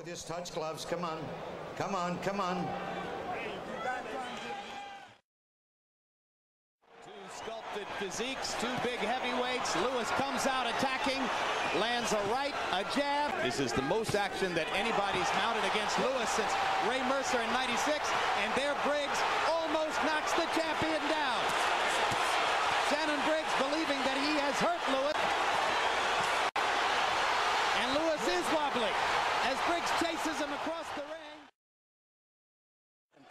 Oh, with his touch gloves. Come on. Come on. Come on. Two sculpted physiques, two big heavyweights. Lewis comes out attacking, lands a right, a jab. This is the most action that anybody's mounted against Lewis since Ray Mercer in 96. And there Briggs almost knocks the champion down. Shannon Briggs believing that he has hurt Lewis. And Lewis is wobbly as Briggs chases him across the ring. and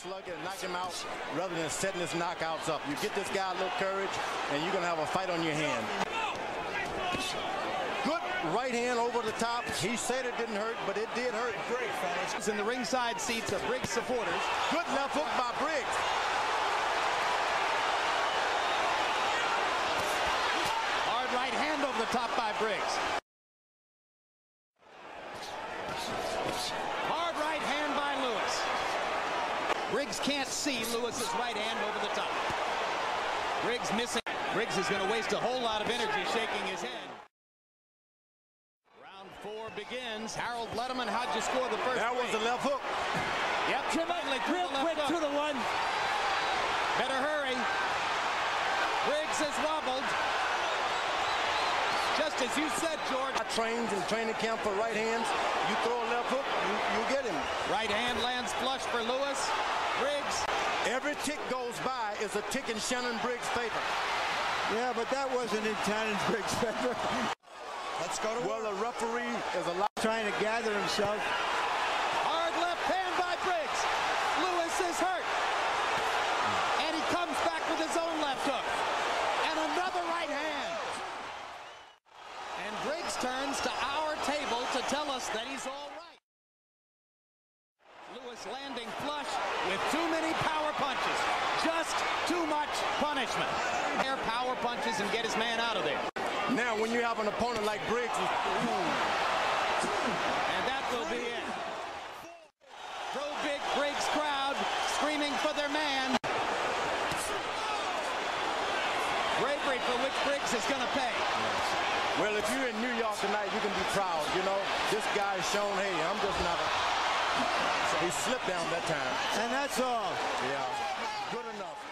try to slug it and knock him out rather than setting his knockouts up. You get this guy a little courage, and you're going to have a fight on your hand. Good right hand over the top. He said it didn't hurt, but it did hurt. Great, fellas. In the ringside seats of Briggs supporters. Good left hook by Briggs. Hard right hand over the top by Briggs. Hard right hand by Lewis. Briggs can't see Lewis's right hand over the top. Briggs missing. Briggs is going to waste a whole lot of energy shaking his head. Round four begins. Harold Lederman, how'd you score the first That was the left hook. Yep, Tremendly threw Real quick hook. to the one. Better hurry. Briggs has wobbled. Just as you said, George. I trained in training camp for right hands. You throw a left hook, you, you get him. Right hand lands flush for Lewis. Briggs. Every tick goes by is a tick in Shannon Briggs' favor. Yeah, but that wasn't in Shannon Briggs' favor. Let's go to Well, the referee is a lot. Trying to gather himself. Hard left hand by Briggs. Lewis is hurt. And he comes back with his own left hook. And another right hand. And Briggs turns to our table to tell us that he's all right. Landing flush with too many power punches. Just too much punishment. Air power punches and get his man out of there. Now, when you have an opponent like Briggs, And that will be it. Pro Big Briggs crowd screaming for their man. Bravery for which Briggs is going to pay. well, if you're in New York tonight, you can be proud. You know, this guy has shown, hey, I'm just not a. He slipped down that time. And that's all. Yeah, good enough.